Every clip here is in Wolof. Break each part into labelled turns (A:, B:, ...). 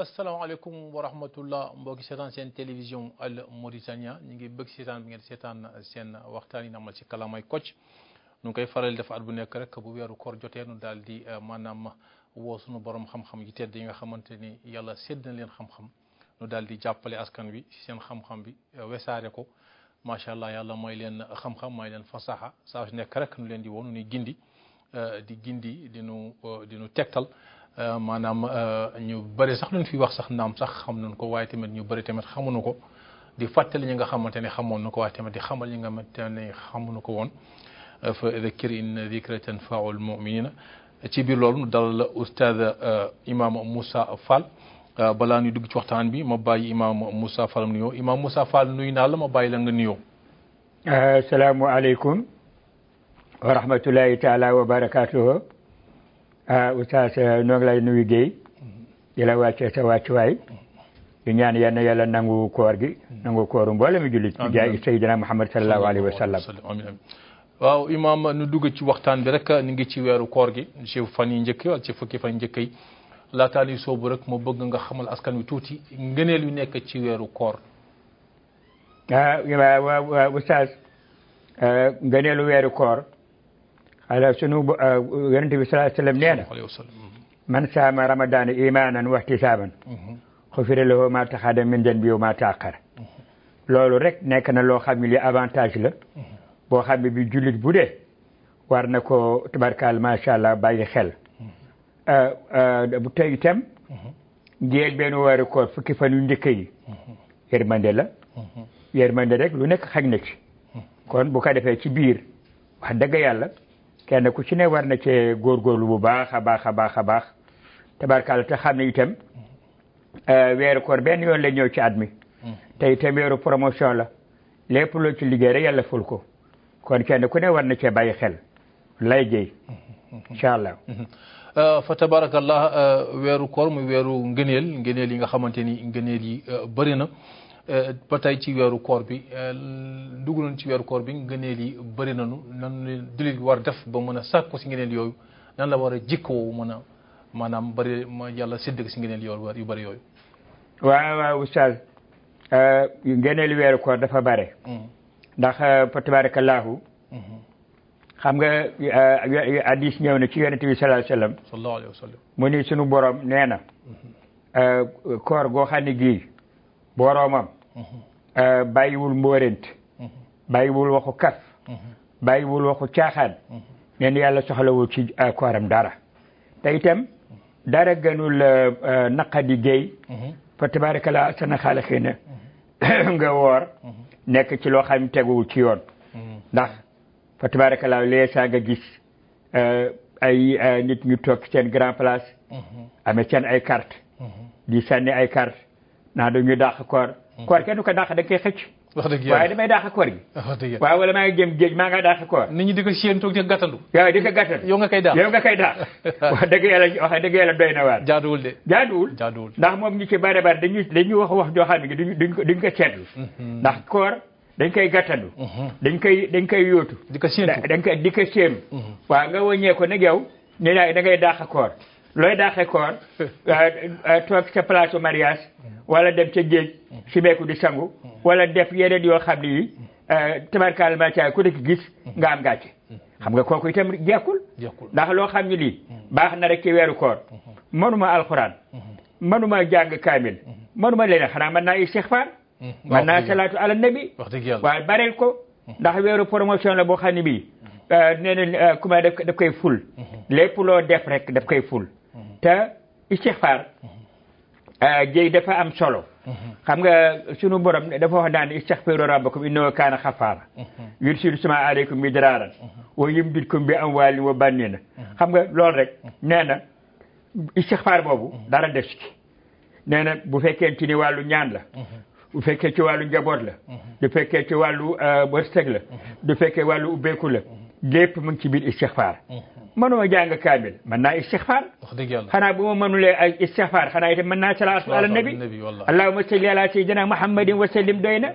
A: asalaamaaleykum wa rahmatullah mbokki seetaan seen télévision Al Mauritania ñu ngi bëgg seetaan bi ngeen seetaan seen waxtaan yi na amal ci kalamay Kocc nu ngi koy faral def at bu nekk rek bu weeru koor jotee nu daal di eh, maanaam woo sunu borom xam-xam yi tedd yi nga xamante ni yàlla sédd na leen xam-xam nu daal di jàppale askan wi si seen xam-xam bi wesaare ko macha allah yàlla may leen xam-xam may leen fasaxa saa su nekk rek nu leen di woon nu gindi di gindi di nu di nu tegtal maanaam ñu bëri sax luñ fi wax sax naam sax xam nañ ko waaye tamit ñu bëri tamit xamuñu ko di fàttali ñi nga xamante ne xamoon na ko waaye tamit di xamal ñi nga xamante ne xamuñu ko woon fa dhakkir in dhikra tanfa'ul mu'minina ci biir loolu dalal la oustaz euh, imam Moussa Fall euh, balaa ñuy dugg ci waxtaan bi ma bàyyi imam Moussa Fall mu nuyoo imam Moussa Fall nuyu naa la ma bàyyi la nga nuyoo.
B: Euh, asalaamualeykum wa rahmatulahi taala wa barakaatuhu oustaz noo ngi lay nuyu Guèye di la wàccee sa wàccuwaay di ñaan yal na yàlla nangu koor gi nangu kooru mboolem jullit ci jaay Seydina Muhammad sallallahu alayhi wa sallam
A: waaw imaam nu dugg ci waxtaan bi rek ni ngi ci weeru koor gi ci fan yi njëkk ak ci fukki fan njëkk yi laataa ni soobu rek moo bëgg nga xamal askan wi tuuti ngëneel yu nekk ci weeru koor ah
B: waaw waaw waaw oustaz eh, ngëneelu weeru koor ala sunu eh, yonente bi sallallahu alayhi wa sallam nee na alayhi wa sallam man saama ramadaan imaanan wa ihtisaaban mhm. xufira lahu ma taxaada min dan bi wa ma taaxara loolu rek nekk na loo xam ne li avantage la boo xam ne bi jullit bu dee war na ko tabarkaal macha allah bàyyi xel euh, euh, bu tey itam njël benn weeru koor fukki fan yu njëkk yi yërmande la yërmande rek lu nekk xaj na ci kon bu ko defee ci biir wax dëgg yàlla kenn ku ci ne war na cee góorgóorlu bu baax a baax a baax a baax tabarkaal te xam ne itam euh, weeru koor benn yoon la ñëw ci at mi mm. te itam weeru promotion la lépp loo ci liggéey rek yàlla ful ko kon kenn ku ne war na cee bàyyi xel lay géey incha allah euh,
A: fa tabarakallah euh, weeru koor muy weeru ngëneel ngëneel yi nga xamante ni ngëneel yi bëri na Euh, ba tey ci weeru koor bi euh, dugg nañu ci weeru koor bi ngëneel yi bëri nañu nan la jullit war def ba mën a sàkku si ngëneel yooyu nan la war a jikkoo mën a maanaam bëri ma yàlla séddëg si ngëneel yoor yu bëri yooyu
B: waaw waaw oustaz euh, ngëneelu weeru koor dafa bare mm. ndax fa tabaarakallaahu mm-hmm. xam nga hadis ñëw na ci yonente bi sallallahu alayhi wa sallam mu ni sunu borom nee na mm-hmm. koor goo xam ne gii boroomam euh, bàyyiwul mbóorent bàyyiwul waxu kas bàyyiwul waxu caaxaan nee na yàlla soxlawul ci euh, kooram dara te itam dara gënul euh, naqadi géey fa tabaarakala sana xaala xëy na nga woor nekk ci loo xam teguwul ci yoon ndax fa tabaarakala leesaa nga gis euh, ay euh, nit ñu toog seen grand place mhm. amee seen ay carte mhm. di sànni ay carte naa dañuy dàq koor mhm. koor kenn du ko dàq da koy xëcc
A: wax dëgg yàlla
B: waaye damay dàq koor gi
A: wax dëgg yàlla
B: waaw wala maa ngi jëm géej maa nga dàq koor
A: nit ñi di ko séen toog di ko gàttandu
B: waaw di ko gàttandu
A: yow nga koy dàq
B: yow nga koy dàq wax dëgg yàlla wax dëgg yàlla doy na waar
A: jaaduwul de
B: jaaduwul
A: jaaduwul
B: ndax moom ñu ci bare bare dañuy dañuy wax wax joo xam ne duñ duñ ko duñ ko seetlu ndax koor dañ koy gàttandu mhm. dañ koy dañ koy yóotu
A: di ko séentu
B: dañ koy di ko séen mhm. waaw nga wàññee ko nag yow ñu ne da ngay dàq koor looy dàqe koor euh, euh, toog sa place au mariage mhm. wala dem ca géej si meeku di sangu wala def yeneen yoo xam ni yi euh, tabarkaal macha ku nekk gis nga am gàcce xam nga kooku itam jekkul ndax loo xam ne lii baax na rek ci weeru koor mënuma alxuraan mënuma jàng kaamil mënuma leen xanaa mën naa istixfaar man naa salaatu ala nabi
A: wax dëgg yàlla
B: waaye bareel ko ndax weeru promotion la boo xam ne bii euh, nee na euh, ku ma daf daf koy ful lépp loo def rek daf koy ful te istixfaar euh, jéy dafa am solo xam nga sunu borom dafa wax naan istaxfiru rabbakum innahu kaana xafaara yursilu sama aleykum midraaran wa yumdidkum bi amwaalin wa banniina xam nga loolu rek nee na istixfaar boobu dara des ci nee na bu fekkente ni wàllu ñaan la mhm. bu fekkee ci wàllu njaboot la mhm. du fekkee ci wàllu euh, wërsëg la mhm. du fekkee wàllu ubbeeku la lépp mu ngi ci biir istixfaar mënuma jàng kaamil mën naa istixfaar
A: wax dëgg yàlla
B: xanaa bu ma mënulee ay istixfaar xanaa itam mën naa salaatu ala nabi allahumma salli ala sayyidina muhammadin wa sallim doy na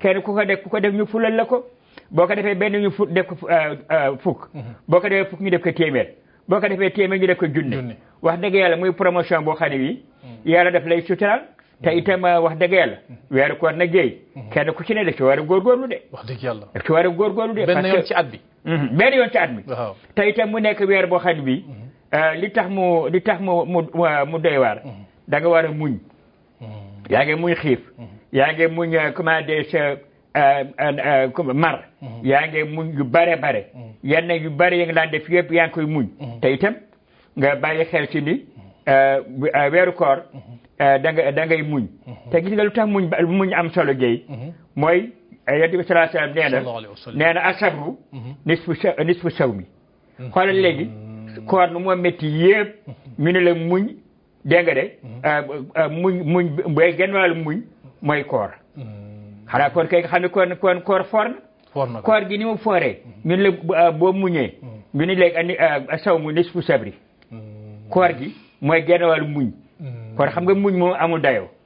B: kenn ku ko def ku ko def ñu fulal la ko boo ko defee benn ñu fu def ko euh, euh, fukk boo ko defee fukk ñu def ko téeméer boo ko defee téeméer ñu def ko junne wax dëgg yàlla muy promotion boo xam ne bii hmm. yàlla daf lay suturaal te hmm. itam uh, wax dëgg yàlla hmm. weeru koor na géey kenn ku ci ne daf ci war a góorgóorlu de
A: wax dëgg yàlla
B: daf ci war a góorgóorlu de
A: benn yoon ci at bi
B: benn yoon ci at
A: bi
B: te itam mu nekk weer boo xam ne bii uh, li tax mu li tax mu mu uh, mu doy waar da nga war a muñ yaa ngi muñ xiif yaa ngi muñ comment dire Euh, euh, euh, mar mm-hmm. yaa ngi muñ yu bare bare mm-hmm. yenn yu bare yi nga daan def yëpp yaa ngi koy muñ mm-hmm. te itam nga bàyyi xel ci ni weeru koor da nga da ngay muñ te gis nga lu tax muñ muñ am solo géey mooy yonent bi
A: sallallahu alayhi wa sallam
B: nee na nee na asabru nisfu nisfu sawmi xoolal léegi koor nu moo métti yëpp ñu ne la muñ dégg nga de mm-hmm. euh, euh, muñ muñ bay genn wàllu muñ mooy koor mm-hmm. xanaa koor kay xam ne kon kon koor foor na
A: foor na
B: koor gi ni mu fooree mm-hmm. ñu ne la euh, boo muñee ñu ne léegi ani saw mu nisfu sabri koor gi mooy genn wàllu muñ kon xam nga muñ moom amul dayoo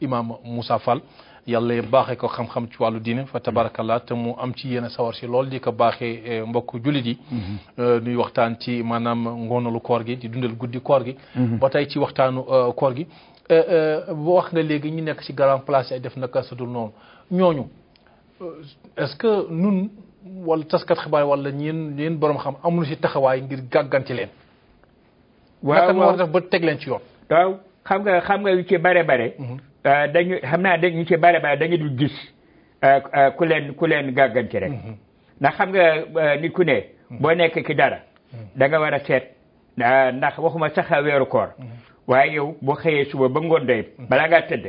A: imaam Moussa Fall yàlla baaxee ko xam-xam ci wàllu diine fa tabarakallah te mu am ci yéen a sawar si lool di ko baaxee eh, mbokk jullit yi mhm. eh, nuy waxtaan ci maanaam ngoonalu koor gi di dundal guddi koor gi mhm. ba tey ci waxtaanu eh, koor gi wax nga léegi ñu nekk ci grand place ay def naka sudul noonu ñooñu est-ce que nun wala taskat xibaar wala ñeen ñeen borom xam amul si taxawaay ngir gàgganti leen waaw naka moo def ba teg leen ci yoon.
B: waaw xam nga xam nga yu ci bare bare. Mhm. Euh, dañu xam naa dañu ci bare bare dañu dul gis euh, euh, ku leen ku leen gàgganti rek. Mhm. ndax xam nga nit ku ne. Mhm. boo nekk ki dara. da nga war a seet ndax waxuma sax weeru koor. waaye yow boo xëyee suba ba ngoon doy balaa ngaa tëdd.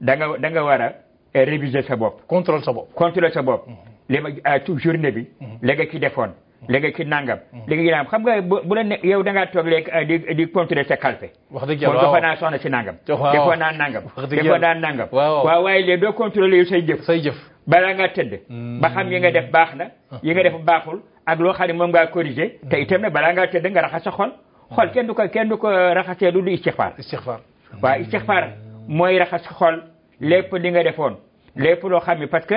B: da nga da nga war a réviser sa bopp.
A: contrôle sa bopp
B: contrôle sa bopp. li ma ci journée bi. la nga ci defoon. léegi ci nangam. Hmm. léegi nangam xam nga bu bu la ne yow da ngaa toog léegi euh, di di contrôler sa kalfe.
A: wax dëgg yàlla waaw
B: naa soxna si nangam.
A: waaw
B: defoo naa nangam.
A: wax dëgg yàlla defoo
B: naa nangam.
A: waaw
B: waaw waaye léegi doo contrôler yow say jëf.
A: say jëf
B: balaa ngaa tëdd. Hmm. ba xam yi nga def baax na. Hmm. yi nga def baaxul ak loo xam ne moom ngaa corriger. te itam nag balaa ngaa tëdd nga raxas sa xol. xol kenn du ko kenn du ko raxasee lu du istixfaar.
A: istixfaar
B: waaw istixfaar mooy raxas xol. lépp li nga defoon lépp loo xam ne parce que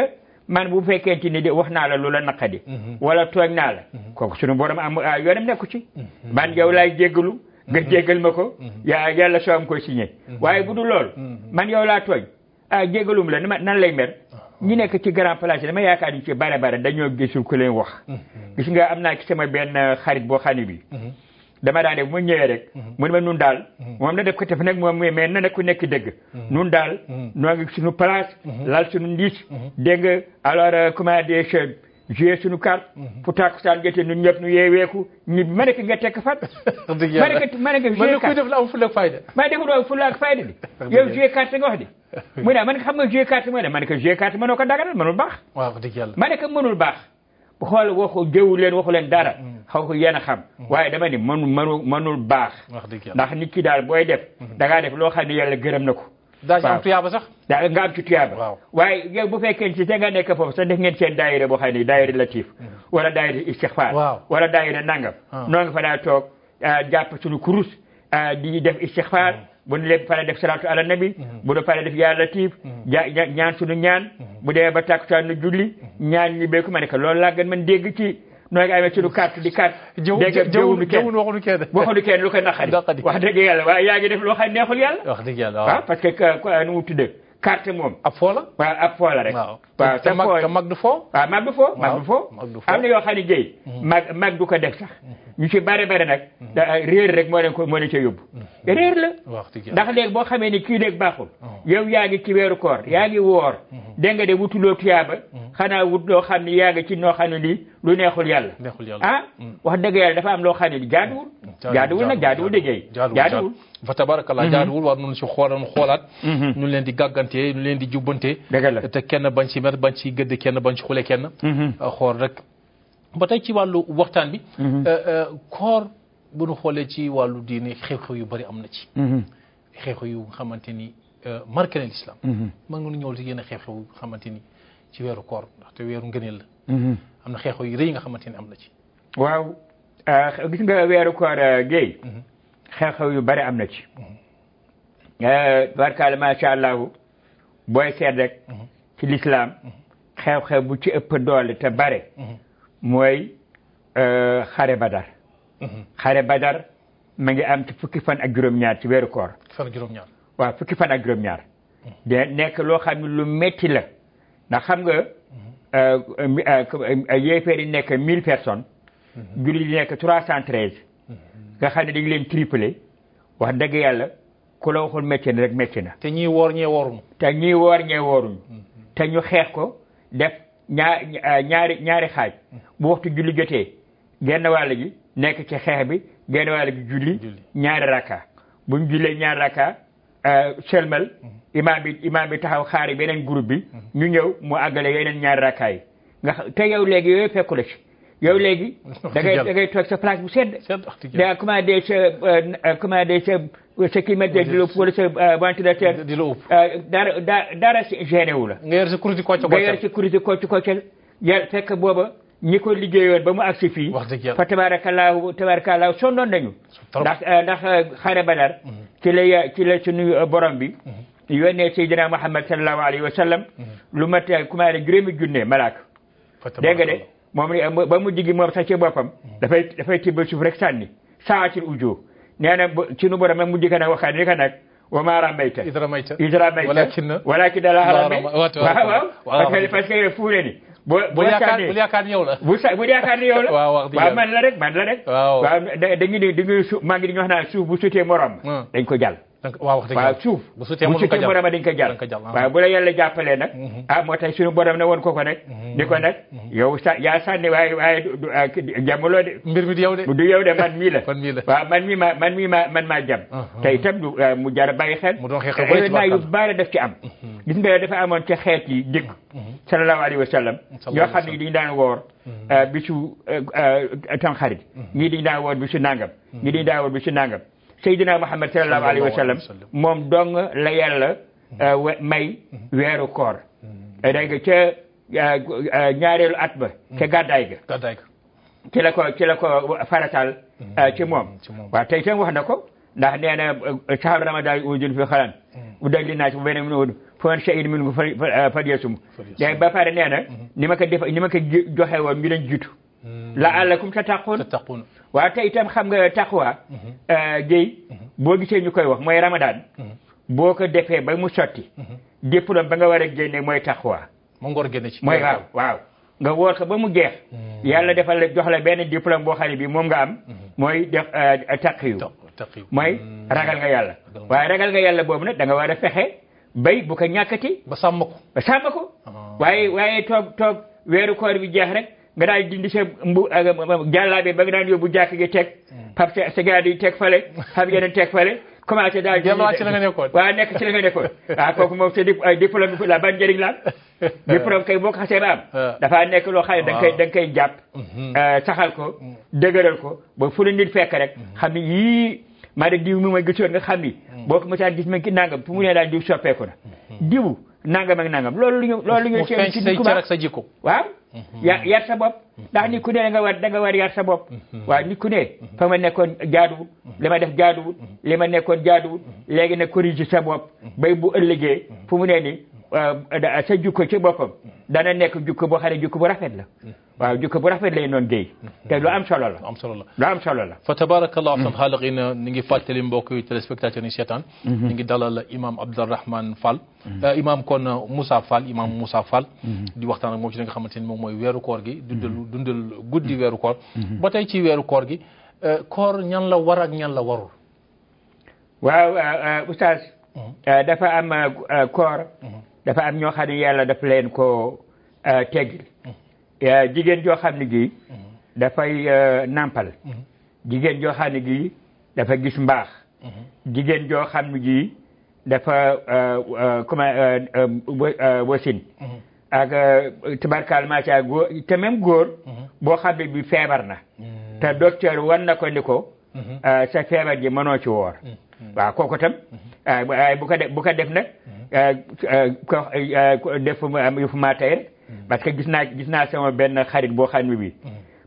B: man bu fekkente ni de wax naa la lu la naqadi mhm. wala tooñ naa la mhm. kooku sunu borom am ah, yoonam nekku ci mhm. man yow laay jéggalu nga jéggal ma ko yaa yàlla soo am koy signé waaye bu dul loolu man yow laa tooñ ah jéggalum la nan lay mer ah. ñi nekk ci grand place dama yaakaar ni ci bare bare dañoo gisul ku leen wax gis nga am naa ci sama benn xarit boo xam ne bi dama daan ne bu ma ñëwee rek mhm. mu ne ma nun daal mhm. moom na def ko te fu nekk moom mais na nekk ku nekk dëgg mhm. nun daal noo ngi suñu place lal suñu ndiis dégg nga alors euh, comment dire joué suñu carte fu tàkkusaan jotee ñun ñëpp ñu yeeweeku ñu ma nekk nga tekk fan ma nekk ma nekk
A: joué
B: carte
A: def la am fulla ak fayda
B: ma def la am fulla ak fayda di yow joué carte nga wax di mu ne man xam nga joué carte mu ne ma nekk joué carte mënoo ko daganal mënul baax
A: waaw dëgg yàlla
B: ma nekk mënul baax bu xool waxu jëwu leen waxu leen dara mm. xaw ko yéen a xam mm. waaye dama ni mënu mënu mënul baax ndax nit ki daal booy def mm. da ngaa def loo xam ne yàlla gërëm na ko
A: daa ci am tuyaaba sax
B: daa nga am ci tuyaaba waaye yow bu fekkee ci te nga nekk foofu sax def ngeen seen daayira boo xam ne daayira latif wala daayira istixfaar wala daayira nangam
A: ah.
B: noo nga fa daa toog ah, jàpp suñu kurus ah, di def istixfaar mm-hmm. bu ñu leen pare def salaatu ala nabi mm-hmm. bu ñu pare def yaa latif ja ñaan suñu ñaan bu dee ba tàkkusaan nu julli ñaan ñi beeku ma ne ko loolu laa gën man dégg ci nooy nga amee ci lu carte di carte dégg nga jëwunu kenn
A: waxuñu kenn
B: waxuñu kenn lu koy naqari wax dëgg yàlla waaye yaa ngi def loo xam neexul yàlla
A: wax dëgg yàlla
B: waaw
A: ah,
B: parce que nu mu tuddee carte moom.
A: ab foo la.
B: waaw ab foo la rek.
A: waaw te mag te mag du foo.
B: waaw mag du foo. mag du foo am na yoo xam ne géey. Mm-hmm. mag mag du ko def sax. Mm-hmm. ñu ci bare bare nag. Mm-hmm. da réer rek moo leen ko moo leen ca yóbbu. réer la. ndax léegi boo xamee ni kii léegi baaxul. Oh. yow yaa ngi ci weeru koor yaa ngi woor. dégg nga de wutuloo tuyaaba. xanaa wut loo xam ne yaa ngi ci noo xam ne lii lu neexul yàlla.
A: neexul yàlla
B: ah mm. wax dëgg yàlla dafa am loo xam ne jaaduwul. jaaduwul nag jaaduwul de géey
A: jaaduwul. fa tabarakallah jaaduwul war nañu si xoolan xoolaat ñu leen di gàggante ñu leen di jubbante
B: dëgg la
A: te kenn bañ si mer bañ si gëdd kenn bañ si xule kenn xool rek ba tey ci wàllu waxtaan bi koor bu ñu xoolee ci wàllu diine xew-xew yu bari am na ci xew-xew yu nga xamante ni marqué na l'islam ma nga nu ñëwal si yenn xew-xew yu nga xamante ni ci weeru koor ndaxte weeru ngëneel la am na xew-xew yu rëy yi nga xamante ni am na ci
B: waaw ah, gis nga weeru koor ah, géey mhm. xew-xew yu bari am na ci mhm. ah, barkaale macha allahu booy seet rek mhm. ci lislaam xew-xew bu ci ëpp doole te bare mooy xare badar xare badar ma ngi am ci fukki fan ak juróom-ñaar ci weeru koor
A: fan juróom-ñaar
B: waaw fukki fan ak juróom-ñaar de nekk loo xam ne lu metti la ndax xam nga euh, euh, yéeféer yi nekk mille personnes jullit yi nekk trois cent treize nga xam ne dañu leen triplé wax dëgg yàlla ku la waxul métti na rek métti na.
A: te ñii woor ñee wooruñu.
B: te ñii woor ñee wooruñu. Mm-hmm. te ñu xeex ko def ñaar euh, ñaari ñaari xaaj. Mm-hmm. bu waxtu julli jotee genn wàll gi nekk ci xeex bi genn wàll gi julli. ñaari rakka bu ñu jullee ñaari rakka euh, sëlmal imaam bi imaam bi taxaw xaari beneen groupe bi ñu ñëw mu àggale yeneen ñaari rakkaay nga te yow léegi yooyu fekku la ci yow léegi da ngay da ngay toog sa place bu sedd da comment de sa euh, comment de sa sa climatiseur di la upp wala sa euh, ventilateur
A: di la upp euh,
B: dara dara gêné wu la
A: nga yor sa kuriti kocc koccal
B: nga yor sa kuriti kocc koccal ya fekk booba ñi ko liggéeyoon ba mu agsi fii
A: wax dëgg yàlla
B: fa tabaarakallaahu tabaarakallaahu sonnoon nañu ndax euh, ndax euh, xare badar mm-hmm. ci la ci la suñu euh, borom bi mm-hmm. yónnee Seydina Muhammad sallallahu alayhi wa sallam mm-hmm. lu mat kumaare juróomi junne malaaka dégg nga de moom ba mu jigi moom sax ci boppam dafay dafay tibb suuf rek sànni saatil ujoo nee na suñu borom nag mu jëkk nag waxaat ni ka nag wa maa ramayta
A: id ramayta
B: id ramayta
A: walakin
B: walakin la harame
A: waaw
B: waaw parce que fuure ni bu bu yaakaar
A: bu yaakaar yow la
B: bu sa bu yaakaar ni yow la
A: waaw wax
B: waaw man la rek man la rek
A: waaw
B: dañu ne di nga suuf maa ngi di nga wax naan suuf bu sutee morom hmm. dañ ko jàll
A: waaw wax dëgg
B: waaw suuf
A: bu sutee
B: morom dañ ko jàll waaw bu la yàlla jàppalee nag hmm. ah moo tax suñu borom ne woon ko ko nag hmm. ni ko nag Mhm. yow sa yaa sànni waaye waaye du ah, jamuloo de.
A: mbir mi du yow de.
B: du yow de man mii la.
A: man mii la
B: waaw man mii ma man mii ma man maa jam. Ah, ah. te itam du ah, mu jar a bàyyi xel.
A: mu doon xeex ak
B: événement yu bari daf ci am. Mhm. gis nga dafa amoon ca xeet yi jëkk. Mhm. sallallahu alayhi wa sallam. yoo xam ne dañu daan woor. bisu tamxarit. ñii dañu daan woor bisu nangam. ñii dañu daan woor bisu nangam. Seydina Muhammad sallallahu alayhi wa sallam moom dong la yàlla may weeru koor. day nga ca. ñaareelu at ba ca gàddaay ga
A: gàddaay ga
B: ci la ko ci la ko faratal ci moom waaw tey tam wax na ko ndax nee na shahru ramadan unzila fiihi al-Qur'aan hudan linnaasi wa bayyinatin minal hudaa faman shahida minkum falyasumhu ba pare nee na ni ma ko def ni ma ko joxe woon ñu leen jiitu la'allakum tattaqun
A: tattaqun
B: waaw te itam xam nga taqwa géy boo gisee ñu koy wax mooy ramadan boo ko defee ba mu sotti diplôme ba nga war a génne mooy taqwa
A: mu ngor génne ci
B: mooy waaw waaw nga woor ko ba mu jeex yàlla defal la jox la benn diplôme boo xam ne bi moom nga am mooy def taqiyu mooy ragal nga yàlla waaye ragal nga yàlla boobu nag da nga war a fexe bay bu ko ñàkkati
A: ba sàmm ko
B: ba sàmm ko ah. waaye waaye toog toog weeru koor bi jeex rek nga daal dindi sa mbu jàllaabe ba nga daan yóbbu jàkk gi teg hmm. pap sa sa gaadi yi teg fale xam yeneen teg fale commencé daal
A: di ci la nga nekkoon
B: waaw nekk ci la nga nekkoon waaw kooku moom sa di diplôme bi la ban njëriñ la diplôme kay boo ko xasee ba am ah. dafaa nekk loo xam ne da nga koy da nga koy jàpp hmm. euh, saxal ko hmm. dëgëral ko ba fu la nit fekk rek xam ne yii maa de diw mi mooy gëcoon nga xam ni boo ko mosaan gis ma ki nangam fu mu ne daal diw soppeeku na diw nangam ak nangam loolu lu ñu loolu lu ñu
A: ci ci nit ku baax sa jikko
B: waaw ya yar sa bopp ndax nit ku ne da nga war da nga war yar sa bopp waaw nit ku ne fa ma nekkoon jaaduwul li ma def jaaduwul li ma nekkoon jaaduwul léegi na corrige sa bopp bay bu ëllëgee fu mu ne ni sa jukko ci boppam dana nekk jukko boo xam ne jukko bu rafet la waaw jikko bu rafet lay noon géey te lu am solo la
A: am solo la
B: lu am solo la
A: fa tabarakallah ahsan xaaliqina ñu ngi fàttali mbokk yi téléspectateurs yi seetaan ñu ngi dalal imam Abdourahmane Fall imam kon Moussa Fall imam Moussa Fall di waxtaan ak moom ci li nga xamante ni moom mooy weeru koor gi dundal dundal guddi weeru koor ba tey ci weeru koor gi koor ñan la war ak ñan la warul
B: waaw euh, oustaz mhm. euh, dafa am euh, koor mhm. dafa am ñoo xam ne yàlla daf leen ko teggil mhm. jigéen joo xam ne gi dafay nàmpal jigéen joo xam ne gi dafa gis mbaax jigéen joo xam ne gi dafa comment wasin ak tabarkaal macha góor te même góor boo xam ne bi feebar na te docteur wan na ko ni ko mhm. ah, sa feebar ji mënoo ci woor mhm. waaw kooku tam ah, ah, bu ko def bu ko def nag ko def fu ma tey rek parce que gis naa gis naa sama benn xarit boo xam ne bi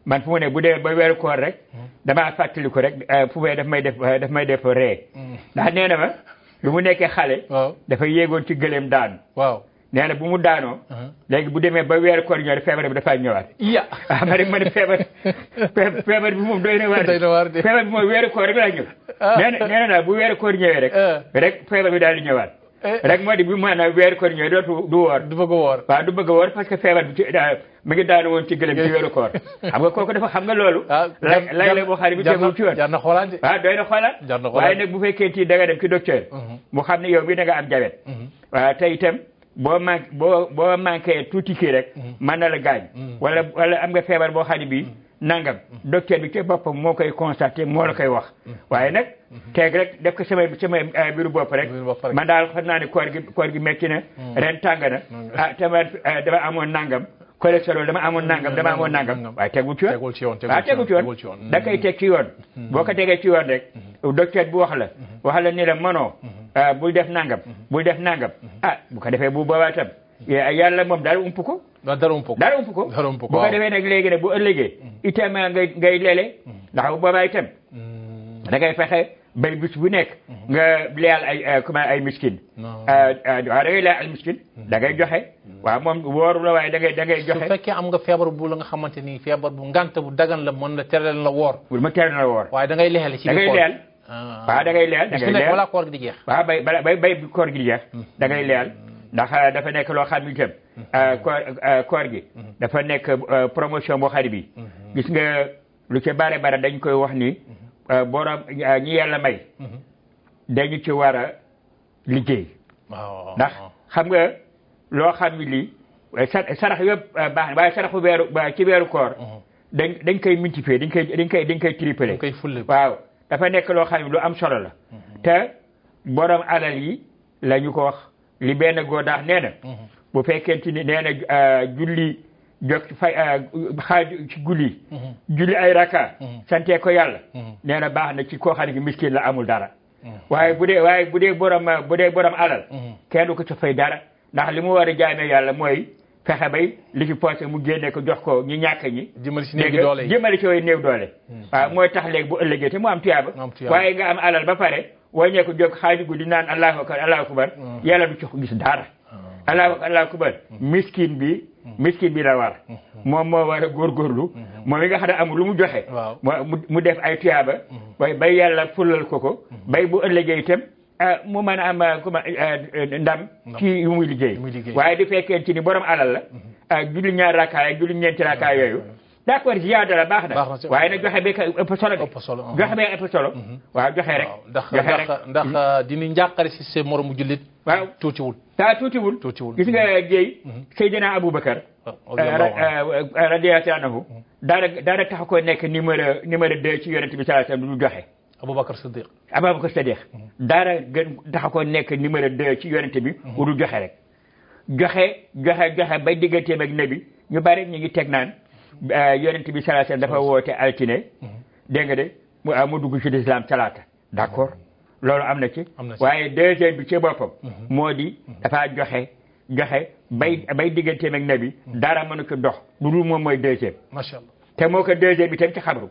B: man fu mu ne bu dee ba weeru koor rek damaa fàttaliku rek fu may daf may def daf may def ree ndax nee na ma bi mu nekkee xale dafa yéegoon ci gëléem
A: daan
B: nee na bu mu daanoo. Uh-huh. léegi bu demee ba weer koor ñëw feebar bi dafay ñëwaat.
A: ya
B: ah ma ne ma ne feebar feebar bi moom doy na waar.
A: doy na waar de
B: feebar bi moom weeru koor rek laa ñëw.
A: Ah.
B: nee na nee na daal bu weeru koor ñëwee rek.
A: Ah.
B: rek feebar bi daal di ñëwaat.
A: Eh.
B: rek moo di bu maanaam weeru koor ñëwee dootu du woor.
A: du bëgg a woor
B: waaw du bëgg a woor parce que feebar bi ci mi ngi daanu woon ci gëlëm ci weeru koor xam nga kooku dafa xam nga loolu.
A: ah
B: lay lay boo xam ne bi tegul ci yoon.
A: jar na xoolaat de
B: waaw ah, doy na xoolaat.
A: jar na xoolaat
B: waaye nag bu fekkee ci da nga dem ci docteur. Mm-hmm. mu xam ne yow bi da nga am jabet mm-hmm. waaw tey itam boo man boo boo manqué tuuti kii rek mm. mën na la gaañ mm. wala wala am nga feebar boo xam ne bii mm. nangam docteur bi ci boppam moo koy constaté moo la koy wax waaye nag mm-hmm. teeg rek def ko sama sama euh, biiru bopp rek man daal xam naa ne koor gi koor gi métti na ren tàng na ah te euh, dama amoon nangam cholestérol dama amoon nangam dama amoon nangam waaye tegul ci yoon
A: tegul ci yoon
B: waaw tegul ci yoon da koy teg ci yoon mm-hmm. boo ko tegee ci yoon rek mm-hmm. docteur bu wax la mm-hmm. wax la ni la mënoo ah, bul def nangam bul def nangam ah bu ko defee bu boobaa tam yàlla moom daal ump ko
A: ah, dara ump ko
B: dara ump ko
A: dara ump ko
B: bu ko defee nag léegi nag bu ëllëgee itam ngay ngay lele ndax bu boobaa itam da ngay fexe bay bis bu nekk mhm. nga leyal ay euh, comme ay miskin euh, euh, waaw da ngay leyal ay miskin mhm. da ngay joxe mhm. waaw moom wooru la waaye da ngay da ngay joxe su
A: fekkee am nga feebar bu la nga xamante ni feebar bu ngant bu dagan la mën la tereel la woor
B: bu ma tereel la woor
A: waaye da ngay leyal ci
B: da ngay leyal
A: ah.
B: waaw da ngay leyal da ngay leyal
A: balaa koor gi di jeex
B: waaw bay bay bay koor gi di jeex da ngay leyal ndax euh, dafa nekk loo xam ne itam mm-hmm. euh, koor euh, koor gi mm-hmm. dafa nekk promotion boo xam ne bi mm-hmm. gis nga lu ci bare bare dañ koy wax ni euh, borom euh, ñi yàlla may dañu ci war a liggéey ndax xam nga loo xam ni lii euh, sarax yëpp baax na waaye saraxu weeru ci weeru koor dañ dañ koy multiplier dañ koy dañ koy dañ koy tripler waaw dafa nekk loo xam ne lu am solo la te borom alal yi la ñu ko wax li benn góor daax nee na mhm. bu fekkente ni nee na euh, julli jot fay euh, xaaj ci julli mhm. julli ay raka mhm. sante ko yàlla nee na baax na ci koo xam ne miskin la amul dara waaye bu dee waaye bu dee borom bu dee borom alal kenn du ko ci fay dara ndax li mu war a jaamee yàlla mooy fexe bay li fi poosé mu génne ko jox ko ñu ñàkk ñi.
A: jëmale
B: ci
A: néew doole yi
B: jëmale ci way néew doole. Hmm. waaw mooy tax léegi bu ëllëgee te mu am tuyaaba. waaye nga am alal ba pare wàññee ko jóg xaaju guddi naan allahu akbar allahu akbar. Hmm. yàlla du ci gis dara. Hmm. allahu akbar allahu akbar miskin bi. miskin bi la war. moom moo war a góorgóorlu. moom mi nga xam ne amul lu mu joxe.
A: waaw
B: mu def ay tuyaaba. bay yàlla fulal ko ko. bay bu ëllëgee itam. Euh, mu mën a am euh, kuma euh, ndam ci yu muy liggéey waaye di fekkee ci ni borom alal la mhm. julli ñaar rakkaay julli ñeenti rakkaay yooyu d' accord ziyaada la baax
A: na
B: waaye nag joxe bee ëpp solo de
A: uh-huh.
B: joxe bee ëpp solo mhm. waaw joxe rek
A: ndax ndax ndax mhm. dini njàqare si seen moromu jullit
B: waaw
A: tuutiwul
B: taa tuutiwul
A: tuutiwul
B: gis nga géey Seydina Aboubacar oh, radiyallahu anhu daara daara tax ko nekk numéro numéro deux ci yonent bi sallallahu alayhi wasallam du joxe
A: Aboubacar Siddiq
B: Aboubacar Siddiq dara gën taxa ko nekk numéro deux ci yonente bi mhm. ku du joxe rek joxe joxe joxe ba digganteem ak nabi ñu bari ñu ngi teg naan euh, yonente bi sallallahu alayhi dafa woote altine mhm. dégg nga de mu ah, dugg ci lislaam talaata d'accord mhm. loolu am na ci waaye deuxième bi ci boppam moo di dafa joxe joxe bay bay digganteem ak nabi dara mënu ko dox lu dul moom mooy deuxième
A: macha allah
B: te moo ko deuxième bi tam ci xabru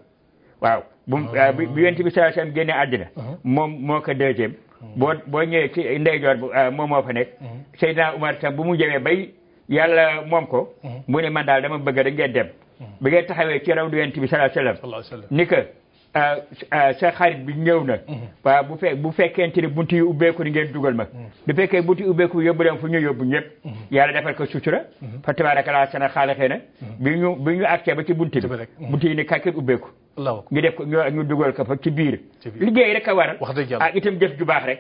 B: waaw bu ah. bi yonent bi sallallahu alayhi wasallam génne àddina uh-huh. moom moo ko deuxième uh-huh. boo boo ñëwee ci ndeyjoor bu ah, moom moo fa nekk uh-huh. Seydina Umar tam bu mu jëmee bay yàlla moom ko mu ne man daal dama bëgg rek ngeen dem bi ngeen taxawee ci raw du yonent bi sallallahu alayhi wasallam ni que ah, sa xarit bi ñëw na waaw bu fe bu fekkente ne buntu yi ubbeeku ni ngeen dugal ma bu fekkee buntu yi ubbeeku yóbbu leen fu ñu yóbbu ñëpp yàlla defal ko sutura fa tabaaraka laa sana xaalaxee na bi ñu bi ñu àggee ba ci bunti bi bunti yi ne kàkket ubbeeku ñu def ko ñu dugal ko fa ci biir liggéey rek a waral ak itam jëf ju baax rek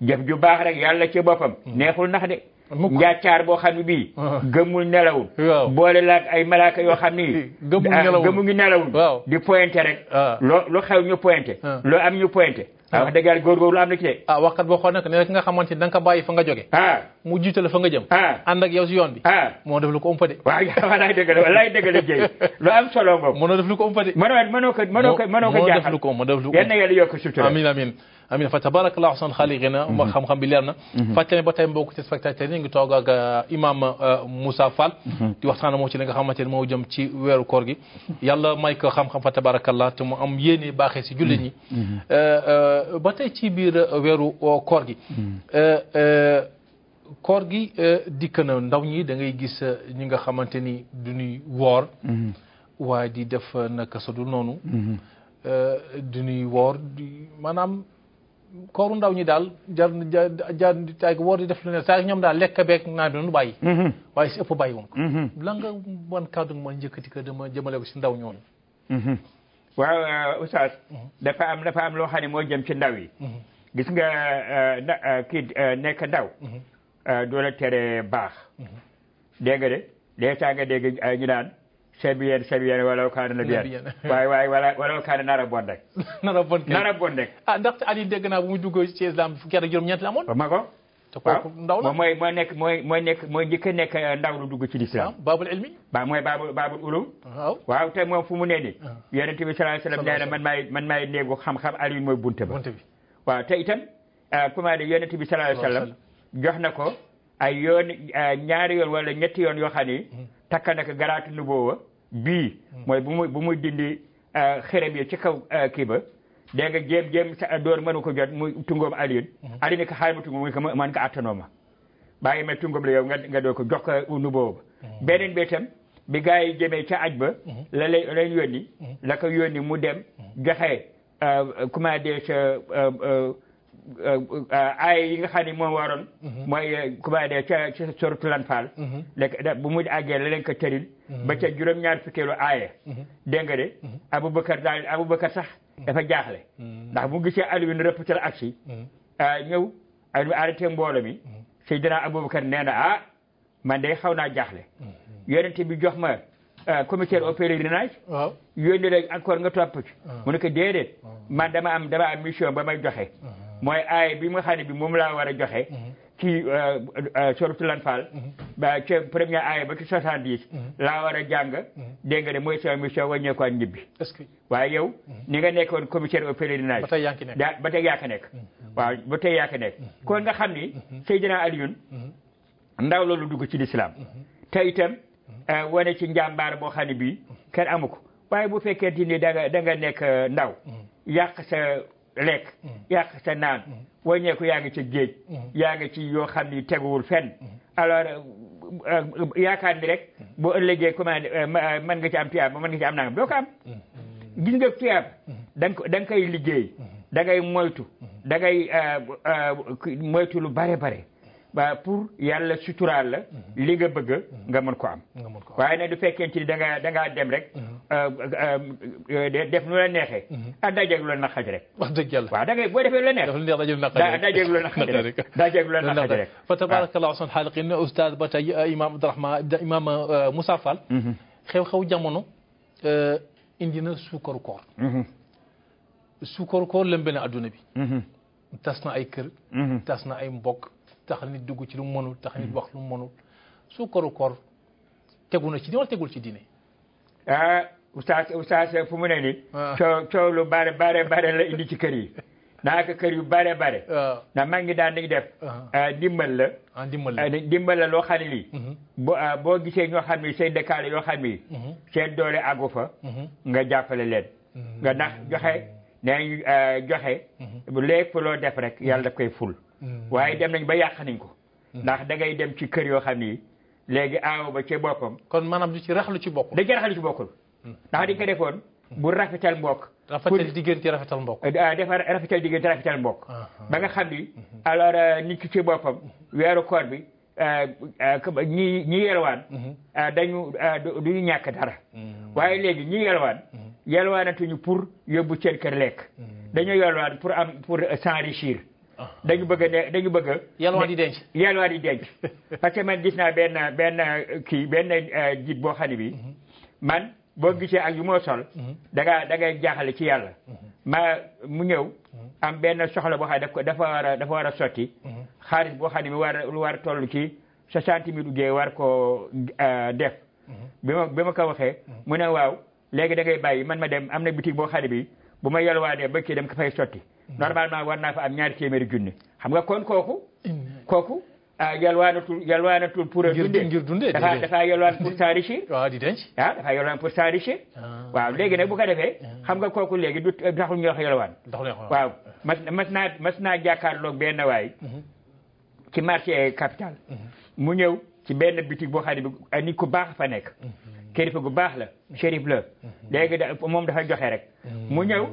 B: jëf ju baax rek yàlla ci boppam neexul nax de njaacaar boo xam ne bii
A: ah.
B: gëmul nelawul boole laak ay malaaka yoo xam ni gëmu ngi nelawul
A: ah,
B: di pointé rek
A: ah.
B: loo lu xew ñu pointé loo am ñu pointé ah wax dëgg yàlla góorgóorlu am na ci de.
A: ah waxkat boo xool nag nee na ki nga xamante ni da nga ko bàyyi fa nga jóge.
B: ah
A: mu jiite la fa nga jëm.
B: ah
A: ànd ak yow si yoon bi.
B: ah
A: moo def lu ko umpade.
B: waaw walaay dëgg la walaay dëgg la Dieye lu am solo ngoog.
A: mënoo def lu ko umpade.
B: mënoo mënoo ko mënoo ko mënoo ko jaaxal
A: moo def lu ko moo def lu ko.
B: yal na yàlla yokk sutura.
A: amiin amiin amiin fa tabarakallahu ahsan xaaliqina ma mhm. xam-xam bi leer na. Mhm. fàttali ba tey mbokk ci spectateur yi ngi toog ak euh, imam euh, Moussa Fall. Mhm. di waxtaan moo ci li nga xamante ne moo jëm ci weeru koor gi. yàlla may ko xam-xam fa tabarakallah te mu am yéene baaxee si jullit ñi mm-hmm. Mm-hmm. Euh, euh, ba tey ci biir euh, weeru koor gi mm-hmm. koor gi dikk na ndaw ñi da ngay gis ñi nga xamante ni du ñuy woor waaye di def naka sa dul noonu du ñuy woor maanaam kooru ndaw ñi daal jar jar jar taay woor di def lu ne saa ñoom daal lekk beeg naa doon bàyyi. Mhm. waaye si ëpp bàyyi woon ko. Mhm. la nga wan kàddu ma njëkkati ko dama jëmale ko si ndaw ñooñu. Mhm.
B: waaw euh, Oustaz. dafa am dafa am loo xam ne moo jëm ci ndaw yi. gis nga euh, na euh, kii nekk ndaw. doo la tere baax. dégg nga de des fois nga dégg ñu naan. sabiyan sabiyan walaw kaana nabiyan waaye waaye wala walaw kaana nara bon rek
A: nara bon kay
B: nara bon rek
A: ah ndax Ali dégg naa bu mu dugg ci islam bi fukki at ak juróom-ñeent la amoon
B: ma ko
A: te kooku ndaw la
B: mooy mooy nekk mooy mooy nekk mooy njëkk a nekk euh, ndaw lu dugg ci lislaam ah,
A: baabul ilmi
B: ba mooy baabul baabul ulum
A: waaw
B: waaw te moom fu mu ne nii ah. yonent bi sallallahu alayhi wasallam nee na man maay man maay néegu xam-xam Ali mooy bunte ba
A: bunte bi
B: waaw te itam euh, comment dire yonent bi sallallahu alayhi wasallam jox na ko ay yoon ñaari yoon wala ñetti yoon yoo xam ni hmm. takk na ko garaatu nuboowa bii hmm. mooy bu muy bu muy dindi euh, xerem yi ci kaw euh, kii ba dégg nga jéem jéem sa door mënu ko jot muy tungoom Alioune hmm. Alioune ko xaay ma tungoom muy ko man ko attanoo ma bàyyi ma tungoom la yow nga nga doo ko jox ko nuboowa ba beneen bi itam bi gars yi jëmee ca aj ba la lay lañ yónni la ko yónni mu dem joxe euh, comment dire Euh, euh, ay yi nga xam ne moo waroon mhm. mooy euh, kubaay de ca ca sorotu lan faal mhm. léegi da bu mu àggee la leen ko tëril mhm. ba ca juróom-ñaar fukkeelu aaye dégg nga de aboubacar daal aboubacar sax dafa jaaxle ndax bu gisee Alioune rëppatal aksi ñëw Alioune arrêté mboolo mi Seydina aboubacar nee na ah man de xaw naa jaaxle yonent bi jox ma euh, commissaire au pèlerinage
A: waaw
B: yónni la encore nga topp ci ah. mu ne ko déedéet ah. man dama am dama am mission ba may joxe ah. mooy aay bi nga xam ne bi moom laa war a joxe mhm. ci euh, euh, suratul Anfal mhm. ba ca premier aaya ba ci soixante-dix mhm. laa war a jàng dégg nga de mooy sama mission wàññeeku ak ñibbi waaye yow ni nga nekkoon commissaire au pèlerinage
A: ba tey yaa ngi nekk
B: ba tey yaa nekk waaw ba tey yaa nekk kon nga xam ni Seydina Alioune ndaw la lu dugg ci lislaam te itam eh, wane ci njàmbaar boo xam ne bii kenn amu ko waaye bu fekkente ni da nga da nga nekk eh, ndaw yàq sa lekk yàq sa naan wàññeeku yaa ngi ci géej yaa ngi ci yoo xam ni teguwul fenn alors eh, eh, yaakaar ni rek boo ëllëgee comment eh, ma- eh, mën nga ci am tuyaab mën nga ci am nangam doo ko am gis nga tuyaab da nga ko- da nga koy liggéey da ngay moytu da ngay eh, eh, moytu lu bare bare ba pour yàlla suturaal la mm-hmm. li nga bëgg mm-hmm. nga mën ko am waaye nag du fekkente ni da nga da ngaa dem rek mm-hmm. euh, euh, euh, def nu la neexee ah dajeeg lu la naqari rek
A: wax dëgg yàlla
B: waaw da ngay boo defee lu la neex dajeeg lu la naqari rek dajeeg lu la naqari rek
A: fa tabarakallah ahsan xaaliqin oustaz ba tey imam abdourahman imam Moussa Fall xew-xew jamono indi na suukaru koor suukaru koor lëmbe na adduna bi tas na ay kër mhm. tas na ay mbokk tax nit dugg ci lu mënul tax nit mhm. wax lu mënul suukaru koor tegu na ci dina tegul ci diine
B: ah oustaz oustaz fu mu ne ni ah. coow coow lu bare bare bare la indi ci kër yi naaka kër yu bare bare
A: ah.
B: na maa ngi daan dañ def ah.
A: Ah, dimbal
B: la dimbal la loo xam ne lii mhm. boo boo gisee ñoo xam ne say dëkkaale yoo xam ne mhm. seen doole àggu fa mhm. nga jàppale leen nga ndax joxe nee euh, joxe. Mhm. léegi fu loo def rek yàlla daf koy ful. Mhm. waaye dem nañ ba yàq nañ ko. Mhm. ndax da ngay dem ci kër yoo xam ni léegi aaw ba ci boppam.
A: kon maanaam du ci raxlu ci bokkul.
B: da ci raxlu ci bokkul. ndax di ko defoon. bu rafetal mbokk.
A: rafetal diggante rafetal mbokk.
B: Euh, defar rafetal diggante rafetal mbokk.
A: Ah, ah.
B: ba nga xam ni. alors euh, nit ki ci boppam weeru koor bi. euh, euh, ñi ñi yelwaan mhm. euh, dañu du ñu ñàkk dara mhm. waaye léegi ñi yelwaan mhm. yelwaanatuñu pour yóbbu seen kër lekk dañu yelwaan pour am pour s'enrichir ah. dañu bëgg a ne dañu bëgg a
A: yelwaan di denc
B: yelwaan di denc parce que man gis naa benn benn kii benn jiit boo xam ne bi man boo gisee ak yu ma sol mhm. da nga da ngay jaaxale ci yàlla mhm. ma mu ñëw mhm. am benn soxla boo xam ne dafa war a dafa war a sotti xaalis boo xam ne mi war lu war a toll ci soixante mille uggee war koo euh, def bi ma bi ma ko waxee mu ne waaw léegi da ngay bàyyi man ma dem am na bitig boo xam ne bi bu ma yelwaanee ba kii dem ko fay sotti normalement war naa fa am ñaari téeméeri junni xam nga kon kooku kooku ah yalwaanatul yalwaanatul pour a dundee
A: ngir dundee
B: dafa dafa yalwaan pour s'enrichir
A: waaw di denc
B: ah dafa yalwaan pour s'enrichir
A: ah.
B: waaw léegi nag bu ko defee ah. xam nga kooku léegi du taxul ñu wax yalwaan
A: waaw
B: mas mas naa mas naa jàkkaarloog benn waay mhm. ci marché capital mhm. mu ñëw ci benn bitig boo xam ne bi ah, nit ku baax fa nekk mhm. kilifa gu baax la shérif la léegi da moom dafa joxe rek mu ñëw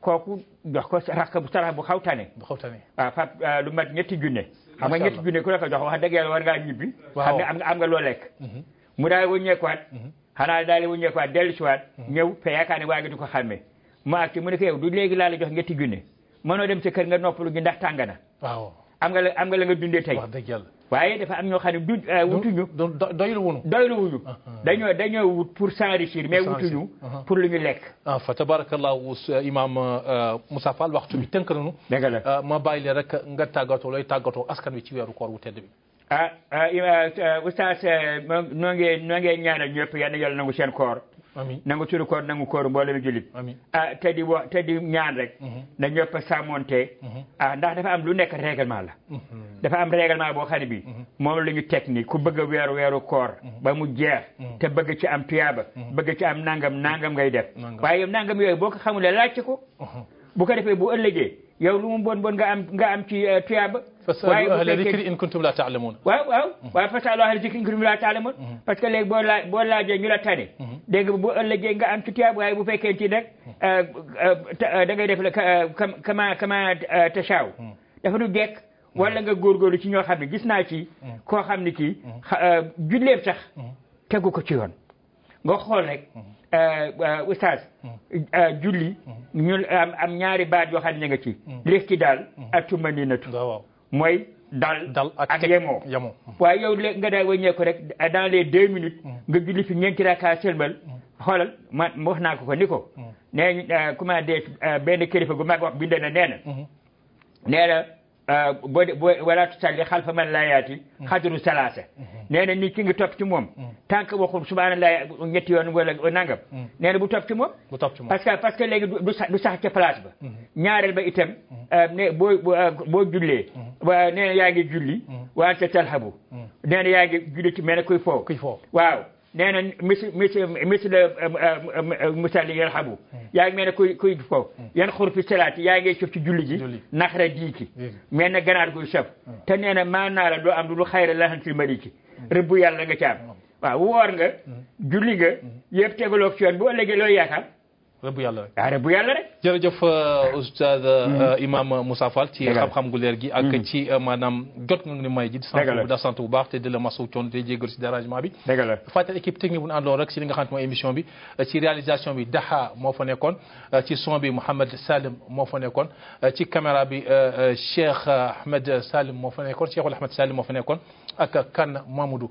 B: kooku jox ko rakk bu sarax bu xaw tane
A: bu xaw tane
B: waaw fab euh, lu mat ñetti junne xam nga ñetti junne ku la ko jox wax dëgg yàlla war ngaa ñibbi xam nga am nga am nga loo lekk mhm. mu daal wëññeekuwaat mhm. xanaa daal wëññeekuwaat dellu siwaat mhm. ñëw te yaakaar ne waa ngi du ko xàmmee mu ak mu ne ko yow du léegi laa la jox ñetti junne mënoo dem sa kër nga noppalu gi ndax tàng na
A: waaw
B: am nga la am nga la nga dundee tey.
A: wax dëgg yàlla
B: waaye dafa am ñoo xam ne du
A: euh, wutuñu. doylu wuñu
B: doylu wuñu. Ah, ah. dañoo dañoo wut pour s'enrichir mais wutuñu.
A: Ah,
B: pour lu ñu lekk.
A: ah fa tabarakallahu euh, imaam euh, Moussa Fall waxtu bi tënk nañu.
B: dëgg la
A: ma bàyyi leen rek nga tàggatoo looy tàggatoo askan wi ci weeru koor wu tedd bi.
B: ah ah oustaz noo ngi noo ngi ñaanal ñëpp yal na yàlla nangu seen koor
A: amiin
B: nangu suñu koor nangu kooru mboolem jullit
A: amiin
B: ah te di wax te di ñaan rek mhm. na ñëpp a sàmmonte mhm. ah ndax dafa am lu nekk règlement la mhm. dafa am règlement boo xam ne bi moom la ñu teg ni ku bëgg a weeru weeru koor ba mu jeex te bëgg ci am tuyaaba bëgg ci am nangam nangam ngay def waaye yow nangam yooyu boo ko xamulee laajte ko bu ko defee bu ëllëgee yow lu mu bon bon nga am nga am ci euh, tuyaaba
A: fasalu ahla dikri in kuntum la taalamuun
B: waaw waaw mhm. waaw fasalu ahla dikri in kuntum la taalamuun mhm. parce que léegi boo laa boo laajee ñu la tane mhm. dégg nga bu ëllëgee nga am ci tuyaaba waaye bu fekkee ci nag euh, euh, da ngay def la kama kama tashaaw dafa du jekk wala nga góorgóorlu ci ñoo xam ne gis naa ci koo xam ne kii julleeb sax tegu ko ci yoon nga xool rek euh, euh, oustaz euh, julli ñu am am ñaari baat yoo xam ne nga ci lees ci daal ak tumaninatu mooy dal
A: dal ak
B: yemoo
A: yemoo
B: waaye yow léegi nga daal wàññeeku rek dans les deux minutes nga julli fi ñeenti raka sëlmal xoolal ma wax naa ko ko ni ko nee comment dire benn kilifa gu mag wax bindee na nee na nee na euh, boo boo wala tusalli xalfa man laa yaati mm. xadru salaasa mm. nee na nit ki ngi topp ci moom mm. tant que waxul subhanallah ñetti yoon wala nangam nee na bu topp ci moom
A: bu topp ci moom
B: parce que parce que léegi du sax du sax ca place ba ñaareel ba itam euh, ne boo euh, boo jullee waa nee na yaa ngi julli wante talhabu nee na yaa ngi julli ci mel ne kuy foofu
A: kuy foofu
B: waaw nee na misi misi misi la musali euh, euh, euh, yarhabu hmm. yaa ngi mel ne kuy kuy fo hmm. yan xur fi salaati yaa ngay cof ci julli ji naxara diiki
A: hmm.
B: mel ne ganaar guy saf te nee na maa naa la doo am lu xayra la hantil maliki rëbbu yàlla nga ci am waaw woor nga julli nga yëpp tegaloog ci yoon bu ëllëgee looy yaakaar
A: rëbb yàlla rek
B: ah rëbb yàlla rek.
A: jërëjëf euh, oustaz euh, mm-hmm. euh, imam Moussa Fall ci xam-xam gu leer gi. ak mm-hmm. ci maanaam jot nga ni may ji.
B: dëgg la
A: di sant bu baax te di la masu coono te jégal si dérangement bi.
B: dëgg la
A: fàttali équipe technique bu ñu àndoon rek si li nga xam ne mooy émission bi ci réalisation bi Daha moo fa nekkoon ci son bi Mouhamed Salim moo fa nekkoon ci caméra bi Cheikh Ahmed Salim moo fa nekkoon Cheikhul Ahmed Salim moo fa nekkoon ak kan Mamadou.